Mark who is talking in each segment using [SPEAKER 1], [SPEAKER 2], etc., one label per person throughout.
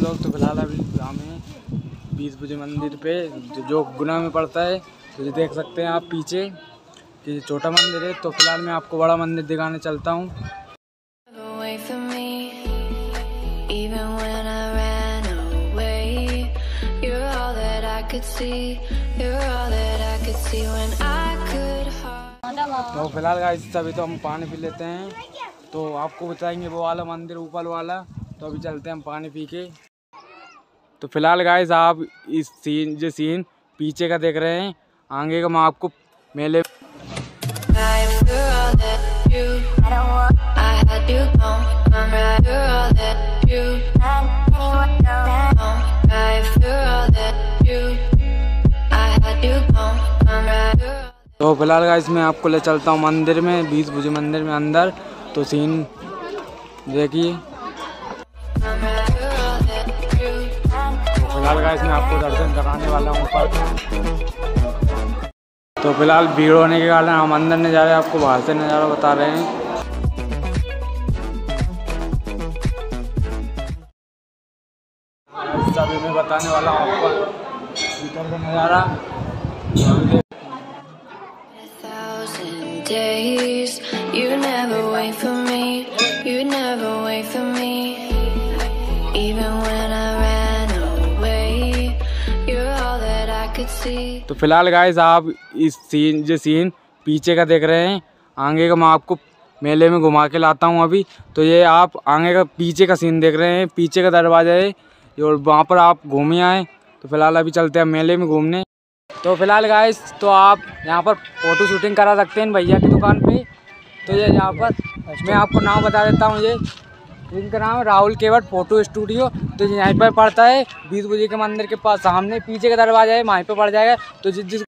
[SPEAKER 1] Blog तो फ़िलहाल अभी हमें बीस बजे मंदिर पे जो, गुना में पड़ता है तो ये देख सकते हैं आप पीछे कि ये छोटा मंदिर है तो फ़िलहाल मैं आपको बड़ा मंदिर दिखाने चलता हूँ। तो फ़िलहाल गाइस अभी तो हम पानी पी लेते हैं। तो आपको बताएँगे वो वाला मंदिर ऊपर वाला तो अभी चलते हैं हम पानी पी के। तो फ़िलहाल गाइज़ आप इस सीन जो सीन पीछे का देख रहे हैं आगे का मैं आपको मेले तो फ़िलहाल गाइज़ मैं आपको ले चलता हूँ मंदिर में बीस बुजे मंदिर में अंदर। तो सीन देखिए। फ़िलहाल गाइस मैं आपको दर्शन कराने वाला हूँ ऊपर। तो फ़िलहाल भीड़ होने के कारण हम अंदर नज़ारे आपको बाहर से नज़ारा बता रहे हैं। मैं बताने वाला हूँ भीतर का नज़ारा।
[SPEAKER 2] Days, you never wait for me, you never wait for me. Even when I
[SPEAKER 1] तो फ़िलहाल गाइस आप इस सीन जो सीन पीछे का देख रहे हैं, आगे का मैं आपको मेले में घुमा के लाता हूँ अभी। तो ये आप आगे का पीछे का सीन देख रहे हैं, पीछे का दरवाज़ा है और वहाँ पर आप घूमे आए। तो फ़िलहाल अभी चलते हैं मेले में घूमने। तो फ़िलहाल गाइस तो आप यहाँ पर फ़ोटो शूटिंग करा सकते हैं भैया की दुकान पे। तो ये यहाँ पर, मैं आपको नाम बता देता हूँ ये। इनका नाम है राहुल केवट फ़ोटो स्टूडियो। तो यहीं पर पड़ता है। बीस बजे के मंदिर के पास सामने पीछे का दरवाज़ा है वहीं पे पड़ जाएगा। तो जिस जिस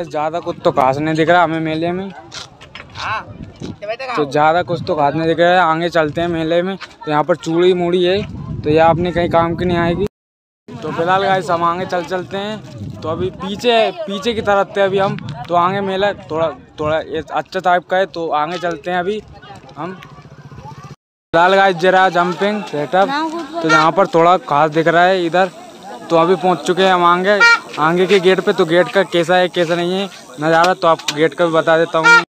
[SPEAKER 1] ज़्यादा कुछ तो खास नहीं दिख रहा हमें मेले में। तो ज़्यादा कुछ तो खास नहीं दिख रहा है। आगे चलते हैं मेले में। तो यहाँ पर चूड़ी मूड़ी है तो ये आपने कहीं काम की नहीं आएगी। तो फ़िलहाल गाइस हम आगे चल चलते हैं। तो अभी पीछे पीछे की तरफ़ थे अभी हम। तो आगे मेला थोड़ा थोड़ा अच्छा टाइप का है तो आगे चलते हैं अभी हम। फ़िलहाल गाइस जरा जंपिंग सेटअप तो यहाँ पर थोड़ा खास दिख रहा है इधर। तो अभी पहुँच चुके हैं हम आगे। आगे के गेट पे तो गेट का कैसा है, कैसा नहीं है, नज़ारा तो आपको गेट का भी बता देता हूँ।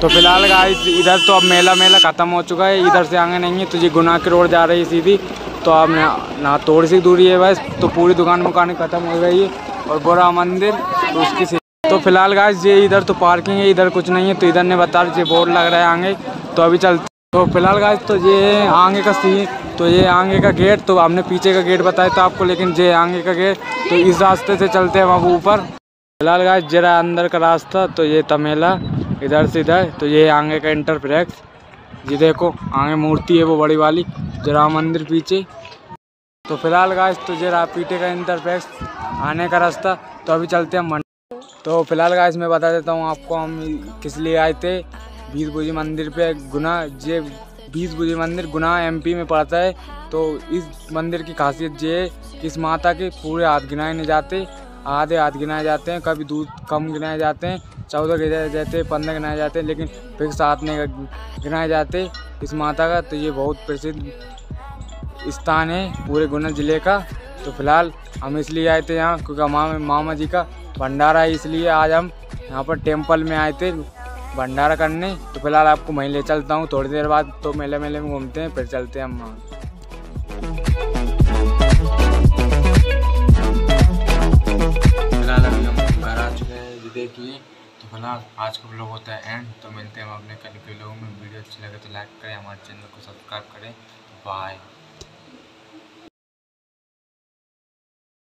[SPEAKER 1] तो फ़िलहाल गाइस इधर तो अब मेला मेला ख़त्म हो चुका है। इधर से आगे नहीं है तो ये गुना की रोड जा रही है सीधी। तो अब ना, थोड़ी सी दूरी है बस तो पूरी दुकान मुकान ख़त्म हो गई है। और गोरा मंदिर तो उसकी सी- तो फ़िलहाल गाइस ये इधर तो पार्किंग है इधर कुछ नहीं है तो इधर ने बता ये बोर्ड लग रहा है आगे। तो अभी चलते तो फ़िलहाल गाइस तो ये आगे का सीन तो ये आगे का गेट तो हमने पीछे का गेट बताया था आपको लेकिन ये आगे का गेट तो इस रास्ते से चलते हैं वहाँ ऊपर। फ़िलहाल गाइस जरा अंदर का रास्ता तो ये तमेला। इधर से इधर तो ये आगे का इंटरफ्लेक्स ये देखो, आगे मूर्ति है वो बड़ी वाली, जरा मंदिर पीछे। तो फ़िलहाल गाइस तो जरा पीछे का इंटरफ्लेक्स आने का रास्ता तो अभी चलते हैं मन तो फ़िलहाल गाइस मैं बता देता हूँ आपको, हम किस लिए आए थे। बुजी मंदिर पे गुना बीस बुजी मंदिर गुना एमपी में पड़ता है। तो इस मंदिर की खासियत ये है कि इस माता के पूरे हाथ गिनाए नहीं जाते, आधे हाथ गिनाए जाते हैं, कभी दूध कम गिनाए जाते हैं। चौदह गिनाए जाते, पंद्रह गिनाए जाते, लेकिन फिर सात नहीं गिनाए जाते इस माता का तो ये बहुत प्रसिद्ध स्थान है पूरे गुना ज़िले का। तो फ़िलहाल हम इसलिए आए थे यहाँ, क्योंकि हमारे मामा जी का भंडारा है, इसलिए आज हम यहाँ पर टेंपल में आए थे भंडारा करने। तो फ़िलहाल आपको वहीं ले चलता हूँ, थोड़ी देर बाद तो मेले मेले में घूमते हैं, फिर चलते हैं हम वहाँ। फ़िलहाल आज का ब्लॉग होता है एंड तो मिलते हैं हम अपने कल के लोगों में। वीडियो अच्छी लगे तो लाइक करें, हमारे चैनल को सब्सक्राइब करें। बाय